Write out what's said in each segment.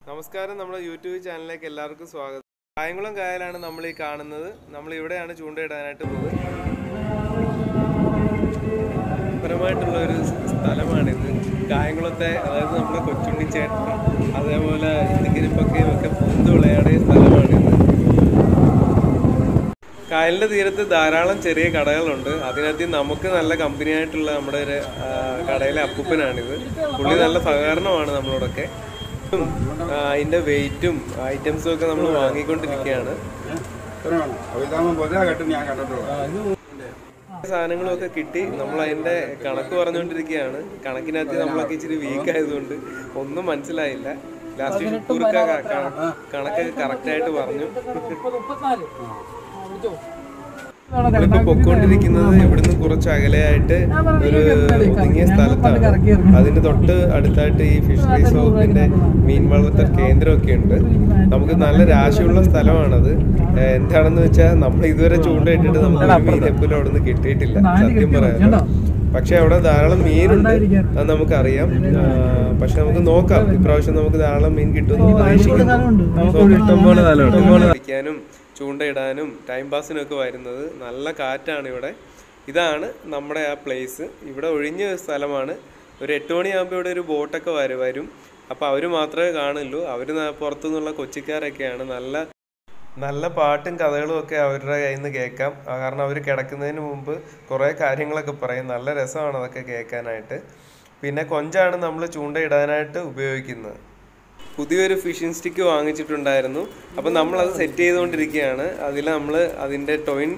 നമസ്കാരം നമ്മുടെ യൂട്യൂബ് ചാനലിലേക്ക് എല്ലാവർക്കും സ്വാഗതം. കായംകുളം കായലാണ് നമ്മൾ ഈ കാണുന്നത്. നമ്മൾ ഇവിടെയാണ് ചൂണ്ടയിടാനായിട്ട് പോകുന്നത് പരമായിട്ടുള്ള ഒരു സ്ഥലമാണിത് കായംകുളത്തെ അതായത് നമ്മുടെ കൊച്ചുണ്ണിച്ചേട്ടൻ അതേപോലെ ഇന്ത്യക്കരിപ്പൊക്കെയും ഒക്കെ പൊന്ത് വിളയാടിയ കായലിന്റെ തീരത്ത് ധാരാളം ചെറിയ കടകളുണ്ട്. അതിനകത്ത് നമുക്ക് നല്ല കമ്പനി ആയിട്ടുള്ള നമ്മുടെ ഒരു കടയിലെ അപ്പൂപ്പനാണിത്. പുള്ളി നല്ല സഹകരണമാണ് നമ്മളോടൊക്കെ. അതിന്റെ അതിന്റെ വെയിറ്റും ഐറ്റംസും ഒക്കെ നമ്മൾ വാങ്ങിക്കൊണ്ടിരിക്കുകയാണ്. സാധനങ്ങളും ഒക്കെ കിട്ടി. നമ്മൾ അതിന്റെ കണക്ക് പറഞ്ഞുകൊണ്ടിരിക്കുകയാണ്. കണക്കിനകത്ത് നമ്മളൊക്കെ ഇച്ചിരി വീക്ക് ആയതുകൊണ്ട് ഒന്നും മനസ്സിലായില്ല. ലാസ്റ്റ് കുറുക്ക കണക്കൊക്കെ കറക്റ്റ് ആയിട്ട് പറഞ്ഞു. നമ്മളിപ്പോ പൊക്കോണ്ടിരിക്കുന്നത് ഇവിടുന്ന് കുറച്ച് അകലെയായിട്ട് ഒരു ഒതുങ്ങിയ സ്ഥലത്താണ്. അതിന്റെ തൊട്ട് അടുത്തായിട്ട് ഈ ഫിഷറീസ് വകുപ്പിന്റെ മീൻ വളർത്തൽ കേന്ദ്രമൊക്കെ ഉണ്ട്. നമുക്ക് നല്ല രാശിയുള്ള സ്ഥലമാണത്. എന്താണെന്ന് വെച്ചാൽ നമ്മൾ ഇതുവരെ ചൂണ്ടയിട്ടിട്ട് നമുക്ക് എപ്പോഴും അവിടെ നിന്ന് കിട്ടിയിട്ടില്ല. സത്യം പറയാം പക്ഷെ അവിടെ ധാരാളം മീനുണ്ട്. അത് നമുക്കറിയാം. പക്ഷെ നമുക്ക് നോക്കാം. ഇപ്രാവശ്യം നമുക്ക് ധാരാളം മീൻ കിട്ടും ഇഷ്ടംപോലെ സ്ഥലമുണ്ട് കളിക്കാനും ചൂണ്ടയിടാനും ടൈം പാസിനൊക്കെ വരുന്നത് നല്ല കാറ്റാണ് ഇവിടെ. ഇതാണ് നമ്മുടെ ആ പ്ലേസ് ഇവിടെ ഒഴിഞ്ഞ സ്ഥലമാണ്. ഒരു എട്ട് മണിയാകുമ്പോൾ ഇവിടെ ഒരു ബോട്ടൊക്കെ വര വരും. അപ്പോൾ അവർ മാത്രമേ കാണുള്ളൂ. അവർ പുറത്തുനിന്നുള്ള കൊച്ചിക്കാരൊക്കെയാണ്. നല്ല നല്ല പാട്ടും കഥകളും ഒക്കെ അവരുടെ കയ്യിൽ നിന്ന് കേൾക്കാം കാരണം അവർ കിടക്കുന്നതിന് മുമ്പ് കുറേ കാര്യങ്ങളൊക്കെ പറയും. നല്ല രസമാണ് അതൊക്കെ കേൾക്കാനായിട്ട്. പിന്നെ കൊഞ്ചാണ് നമ്മൾ ചൂണ്ടയിടാനായിട്ട് ഉപയോഗിക്കുന്നത്. പുതിയൊരു ഫിഷിംഗ് സ്റ്റിക്ക് വാങ്ങിച്ചിട്ടുണ്ടായിരുന്നു. അപ്പം നമ്മൾ അത് സെറ്റ് ചെയ്തുകൊണ്ടിരിക്കുകയാണ് അതിൽ നമ്മൾ അതിന്റെ ടൊയിൻ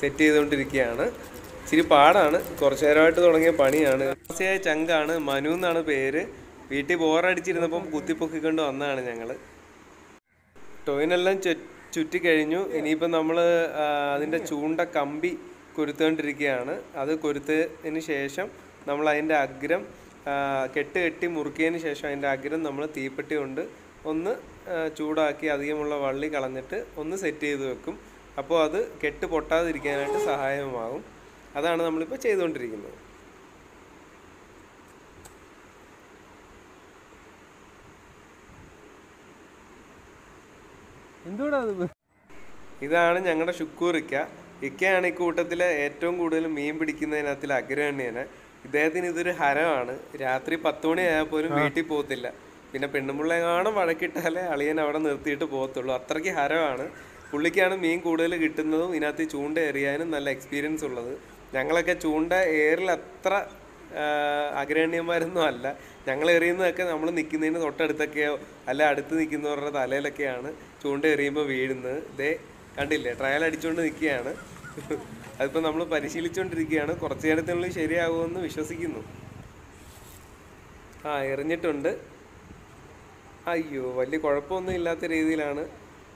സെറ്റ് ചെയ്തുകൊണ്ടിരിക്കുകയാണ്. ഇച്ചിരി പാടാണ്. കുറച്ചു നേരമായിട്ട് തുടങ്ങിയ പണിയാണ്. ആസിയായ ചങ്കാണ്. മനു എന്നാണ് പേര്. വീട്ടിൽ ബോറടിച്ചിരുന്നപ്പം കുത്തിപ്പൊക്കിക്കൊണ്ട് വന്നതാണ് ഞങ്ങൾ ടോയിനെല്ലാം ചുറ്റി കഴിഞ്ഞു. ഇനിയിപ്പം നമ്മൾ അതിന്റെ ചൂണ്ട കമ്പി കൊരുത്തുകൊണ്ടിരിക്കുകയാണ് അത് കൊരുത്തതിന് ശേഷം നമ്മൾ അതിന്റെ അഗ്രം കെട്ട് കെട്ടി മുറുക്കിയതിന് ശേഷം അതിന്റെ അഗ്രം നമ്മൾ തീപ്പെട്ടി കൊണ്ട് ഒന്ന് ചൂടാക്കി അധികമുള്ള വള്ളി കളഞ്ഞിട്ട് ഒന്ന് സെറ്റ് ചെയ്ത് വെക്കും. അപ്പോൾ അത് കെട്ട് പൊട്ടാതിരിക്കാനായിട്ട് സഹായമാകും അതാണ് നമ്മളിപ്പോൾ ചെയ്തുകൊണ്ടിരിക്കുന്നത്. എന്തുകൂടാ ഇതാണ് ഞങ്ങളുടെ ഷുക്കൂർ ഇക്ക. ഇക്കയാണ് ഈ കൂട്ടത്തിലെ ഏറ്റവും കൂടുതൽ മീൻ പിടിക്കുന്നതിനകത്തിൽ അഗ്രഗണ്യന് ഇദ്ദേഹത്തിന് ഇതൊരു ഹരമാണ്. രാത്രി പത്ത് മണിയായാൽ പോലും വീട്ടിൽ പോകത്തില്ല. പിന്നെ പെണ്ണുമ്പിള്ളെങ്ങാണം വഴക്കിട്ടാലേ അളിയൻ അവിടെ നിർത്തിയിട്ട് പോകത്തുള്ളൂ. അത്രയ്ക്ക് ഹരമാണ്. പുള്ളിക്കാണ് മീൻ കൂടുതൽ കിട്ടുന്നതും ഇതിനകത്ത് ചൂണ്ട എറിയാനും നല്ല എക്സ്പീരിയൻസ് ഉള്ളത്. ഞങ്ങളൊക്കെ ചൂണ്ട ഏറിൽ അത്ര അഗ്രഹണ്യന്മാരൊന്നും അല്ല. ഞങ്ങൾ എറിയുന്നതൊക്കെ നമ്മൾ നിൽക്കുന്നതിന് തൊട്ടടുത്തൊക്കെയോ അല്ല അടുത്ത് നിൽക്കുന്നവരുടെ തലയിലൊക്കെയാണ് ചൂണ്ട എറിയുമ്പോൾ വീഴുന്നത്. ഇതേ കണ്ടില്ലേ ട്രയൽ അടിച്ചുകൊണ്ട് നിൽക്കുകയാണ്. അതിപ്പോൾ നമ്മൾ പരിശീലിച്ചുകൊണ്ടിരിക്കുകയാണ് കുറച്ച് നേരത്തിനുള്ളിൽ ശരിയാകുമെന്ന് വിശ്വസിക്കുന്നു. ആ എറിഞ്ഞിട്ടുണ്ട്. അയ്യോ വലിയ കുഴപ്പമൊന്നും ഇല്ലാത്ത രീതിയിലാണ്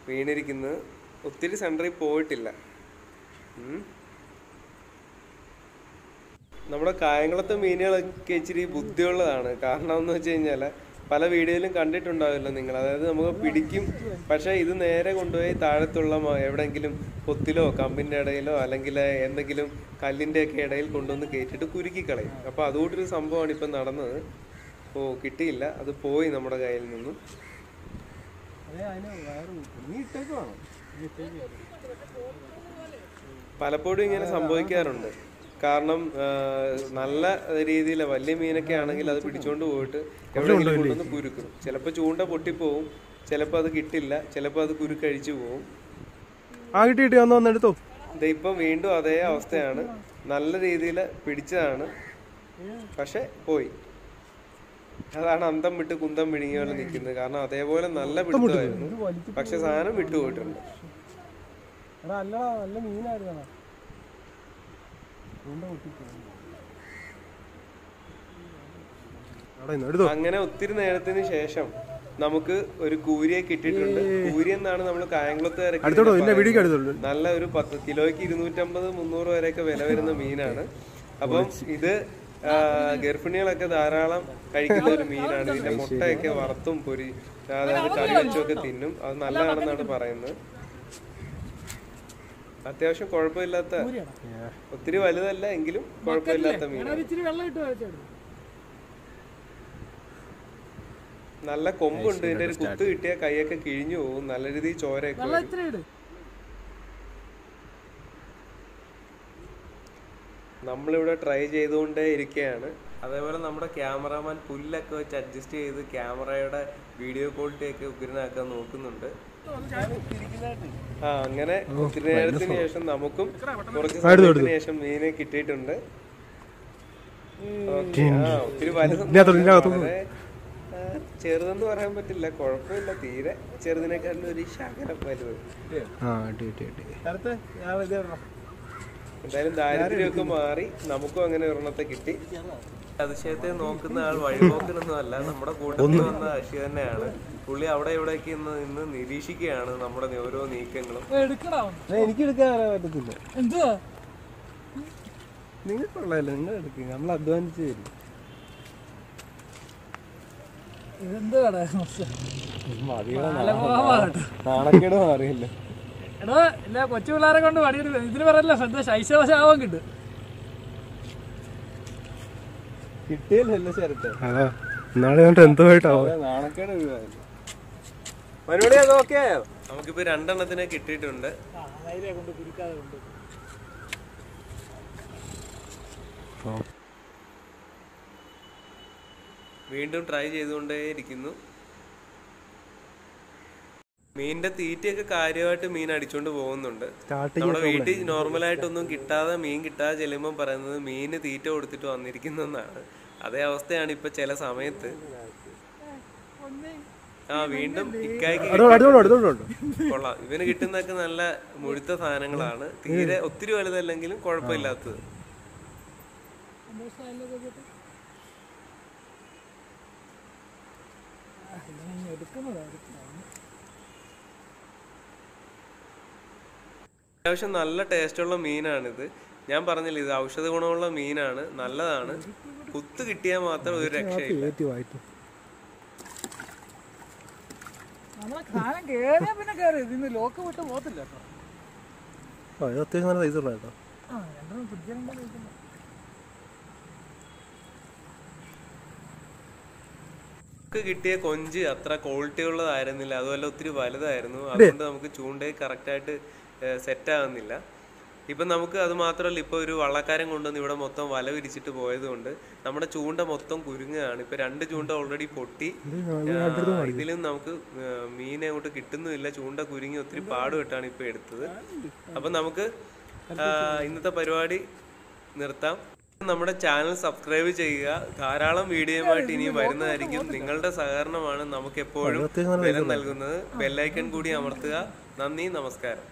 വീണിരിക്കുന്നത്. ഒത്തിരി സെന്ററിൽ പോയിട്ടില്ല. നമ്മുടെ കായംകുളത്തെ മീനുകളൊക്കെ ഇച്ചിരി ബുദ്ധിയുള്ളതാണ്. കാരണം എന്ന് വെച്ച് കഴിഞ്ഞാൽ പല വീഡിയോയിലും കണ്ടിട്ടുണ്ടാവില്ല നിങ്ങൾ. അതായത് നമുക്ക് പിടിക്കും. പക്ഷേ ഇത് നേരെ കൊണ്ടുപോയി താഴത്തുള്ള എവിടെയെങ്കിലും പൊത്തിലോ കമ്പിന്റെ ഇടയിലോ അല്ലെങ്കിൽ എന്തെങ്കിലും കല്ലിന്റെ ഒക്കെ ഇടയിൽ കൊണ്ടുവന്ന് കയറ്റിയിട്ട് കുരുക്കി കളയും. അപ്പോൾ അതുകൊണ്ടൊരു സംഭവമാണ് ഇപ്പം നടന്നത്. ഓ കിട്ടിയില്ല. അത് പോയി നമ്മുടെ കയ്യിൽ നിന്നും. പലപ്പോഴും ഇങ്ങനെ സംഭവിക്കാറുണ്ട്. കാരണം നല്ല രീതിയിൽ വലിയ മീനൊക്കെ ആണെങ്കിൽ അത് പിടിച്ചോണ്ട് പോയിട്ട് എവിടെയെങ്കിലും കൊണ്ടുവന്ന് കുരുക്കും. ചിലപ്പോൾ ചൂണ്ട പൊട്ടിപ്പോവും ചിലപ്പോൾ അത് കിട്ടില്ല ചിലപ്പോൾ അത് കുരുക്കഴിച്ചു പോവും. ആ കിട്ടി കിട്ടി വന്നെടുത്തോ ഇപ്പം വീണ്ടും അതേ അവസ്ഥയാണ്. നല്ല രീതിയിൽ പിടിച്ചതാണ്. പക്ഷെ പോയി. അതാണ് അന്തം വിട്ട് കുന്തം വിഴുങ്ങിയ പോലെ നിൽക്കുന്നത്. കാരണം അതേപോലെ നല്ല പിടുത്തമായിരുന്നു. പക്ഷെ സാധനം വിട്ടുപോയിട്ടുണ്ട്. അല്ലടാ നല്ല മീനായിരുന്നടാ എടുത്തോ അങ്ങനെ ഒത്തിരി നേരത്തിന് ശേഷം നമുക്ക് ഒരു കൂരിയെ കിട്ടിയിട്ടുണ്ട്. കൂരി എന്നാണ് നമ്മൾ കായംകുളത്ത്. നല്ല ഒരു പത്ത് കിലോയ്ക്ക് ഇരുന്നൂറ്റമ്പത് മുന്നൂറ് വരെയൊക്കെ വില വരുന്ന മീനാണ്. അപ്പം ഇത് ആ, ഗർഭിണികളൊക്കെ ധാരാളം കഴിക്കുന്ന ഒരു മീനാണ്. ഇതിന്റെ മുട്ടയൊക്കെ വറുത്തും പൊരി അതായത് കറി വെച്ചും ഒക്കെ തിന്നും. അത് നല്ലതാണെന്നാണ് പറയുന്നത്. അത്യാവശ്യം കുഴപ്പമില്ലാത്ത ഒത്തിരി വലുതല്ല എങ്കിലും കുഴപ്പമില്ലാത്ത മീൻ നല്ല കൊമ്പുണ്ട്. ഇതിന്റെ ഒരു കുത്ത് കിട്ടിയ കൈയൊക്കെ കിഴിഞ്ഞു പോകും. നല്ല രീതിയിൽ ചോരയൊക്കെ നമ്മളിവിടെ ട്രൈ ചെയ്തുകൊണ്ടേ ഇരിക്കുകയാണ് അതേപോലെ നമ്മുടെ ക്യാമറാമാൻ പുല്ലൊക്കെ വെച്ച് അഡ്ജസ്റ്റ് ചെയ്ത് ക്യാമറയുടെ വീഡിയോ ക്വാളിറ്റി ഒക്കെ ഉഗ്രനാക്കാൻ നോക്കുന്നുണ്ട്. ആ അങ്ങനെ ഒത്തിരി നേരത്തിന് ശേഷം നമുക്കും കുറച്ച് സമയത്തിന് ശേഷം മീനെ കിട്ടിയിട്ടുണ്ട്. ആ ഒത്തിരി ചെറുതെന്ന് പറയാൻ പറ്റില്ല കുഴപ്പമില്ല തീരെ ചെറുതിനെക്കാളും ഒരു ശകലം വലുത്. എന്തായാലും ദാരിദ്ര്യമൊക്കെ മാറി നമുക്കും അങ്ങനെ ഒരെണ്ണത്തെ കിട്ടി. അതിശയത്തെ നോക്കുന്ന ആൾ വഴിപോക്കനൊന്നും അല്ല. നമ്മുടെ കൂട്ടത്തിൽ വന്ന അശി തന്നെയാണ്. പുള്ളി അവിടെ ഇവിടേക്ക് ഇന്ന് ഇന്ന് നിരീക്ഷിക്കുകയാണ് നമ്മുടെ ഓരോ നീക്കങ്ങളും. എനിക്ക് എടുക്കാൻ പറ്റത്തില്ല. എന്തുവാ? നിങ്ങൾക്കുള്ളതല്ലേ നിങ്ങൾ എടുക്കുക നമ്മൾ അധ്വാനിച്ച് തരും. നാണക്കേട് മാറിയല്ലോ. എടാ ഇല്ല കൊച്ചു പിള്ളേരെ കൊണ്ട് പണിയെടുക്കും. ഇതിന് പറയല്ലോ ശ്രദ്ധ ശൈശവശാപം കിട്ടും. കിട്ടിയല്ലോ ശരത്തെ അതാ നാളെ എന്തോ നാണക്കേട് പരിപാടി അത് ഓക്കെ. ആയോ നമുക്കിപ്പോ രണ്ടെണ്ണത്തിനെ കിട്ടിയിട്ടുണ്ട്. വീണ്ടും ട്രൈ ചെയ്തുകൊണ്ടേയിരിക്കുന്നു മീനിന്റെ തീറ്റയൊക്കെ കാര്യമായിട്ട് മീൻ അടിച്ചോണ്ട് പോകുന്നുണ്ട്. നമ്മുടെ വീട്ടിൽ നോർമലായിട്ടൊന്നും കിട്ടാതെ മീൻ കിട്ടാതെ ചെല്ലുമ്പോൾ പറയുന്നത് മീന് തീറ്റ കൊടുത്തിട്ട് വന്നിരിക്കുന്നെന്നാണ് അതേ അവസ്ഥയാണ് ഇപ്പൊ ചില സമയത്ത്. ആ വീണ്ടും കൊള്ളാം. ഇവന് കിട്ടുന്നൊക്കെ നല്ല മുഴുത്ത സാധനങ്ങളാണ്. തീരെ ഒത്തിരി വലുതല്ലെങ്കിലും കുഴപ്പമില്ലാത്തത്. അത്യാവശ്യം നല്ല ടേസ്റ്റുള്ള മീനാണിത്. ഞാൻ പറഞ്ഞില്ല ഇത് ഔഷധ ഗുണമുള്ള മീനാണ്. നല്ലതാണ്. കുത്ത് കിട്ടിയാൽ മാത്രം ഒരു രക്ഷയില്ല. നമ്മളെ കാലം കേറിയാ പിന്നെ കേറി. ഇതിന്ന് ലോക്ക് വിട്ട് പോകത്തില്ല കേട്ടോ. അത്യാവശ്യം നല്ല നമുക്ക് കിട്ടിയ കൊഞ്ച് അത്ര ക്വാളിറ്റി ഉള്ളതായിരുന്നില്ല. അതുമല്ല ഒത്തിരി വലുതായിരുന്നു. അതുകൊണ്ട് നമുക്ക് ചൂണ്ടയിൽ കറക്റ്റ് ആയിട്ട് സെറ്റ് ആകുന്നില്ല ഇപ്പം നമുക്ക് അത് മാത്രമല്ല ഇപ്പോൾ ഒരു വള്ളക്കാരൻ കൊണ്ടുവന്ന് ഇവിടെ മൊത്തം വല വിരിച്ചിട്ട് പോയതുകൊണ്ട് നമ്മുടെ ചൂണ്ട മൊത്തം കുരുങ്ങുകയാണ്. ഇപ്പം രണ്ട് ചൂണ്ട ഓൾറെഡി പൊട്ടി. ഇതിലും നമുക്ക് മീനെ അങ്ങോട്ട് കിട്ടുന്നുമില്ല. ചൂണ്ട കുരുങ്ങി ഒത്തിരി പാടുപെട്ടാണ് ഇപ്പോൾ എടുത്തത്. അപ്പം നമുക്ക് ഇന്നത്തെ പരിപാടി നിർത്താം. നമ്മുടെ ചാനൽ സബ്സ്ക്രൈബ് ചെയ്യുക. ധാരാളം വീഡിയോയുമായിട്ട് ഇനിയും വരുന്നതായിരിക്കും. നിങ്ങളുടെ സഹകരണമാണ് നമുക്ക് എപ്പോഴും വില നൽകുന്നത്. ബെല്ലൈക്കൺ കൂടി അമർത്തുക. നന്ദി നമസ്കാരം.